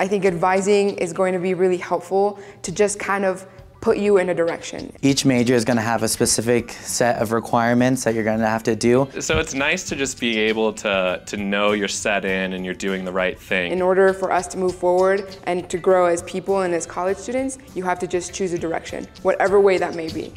I think advising is going to be really helpful to just kind of put you in a direction. Each major is going to have a specific set of requirements that you're going to have to do. So it's nice to just be able to, to know you're set in and you're doing the right thing. In order for us to move forward and to grow as people and as college students, you have to just choose a direction, whatever way that may be.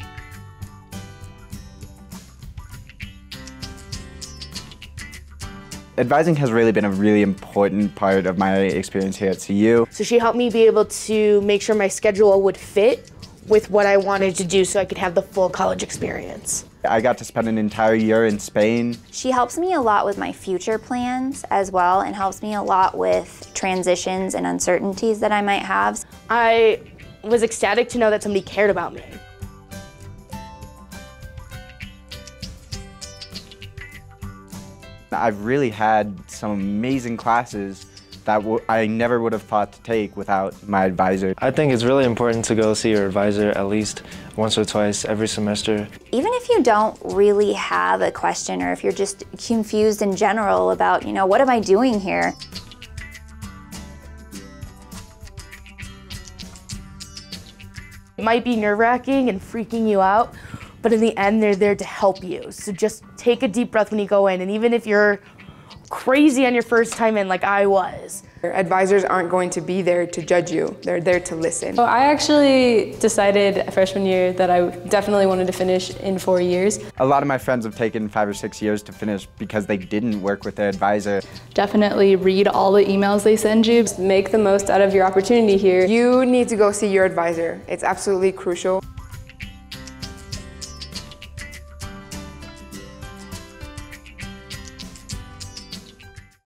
Advising has really been a really important part of my experience here at CU. So she helped me be able to make sure my schedule would fit with what I wanted to do so I could have the full college experience. I got to spend an entire year in Spain. She helps me a lot with my future plans as well and helps me a lot with transitions and uncertainties that I might have. I was ecstatic to know that somebody cared about me. I've really had some amazing classes that I never would have thought to take without my advisor. I think it's really important to go see your advisor at least once or twice every semester. Even if you don't really have a question or if you're just confused in general about, you know, what am I doing here? It might be nerve-wracking and freaking you out, but in the end, they're there to help you. So just take a deep breath when you go in, and even if you're crazy on your first time in like I was. Your advisors aren't going to be there to judge you. They're there to listen. Well, I actually decided freshman year that I definitely wanted to finish in four years. A lot of my friends have taken five or six years to finish because they didn't work with their advisor. Definitely read all the emails they send you. Make the most out of your opportunity here. You need to go see your advisor. It's absolutely crucial.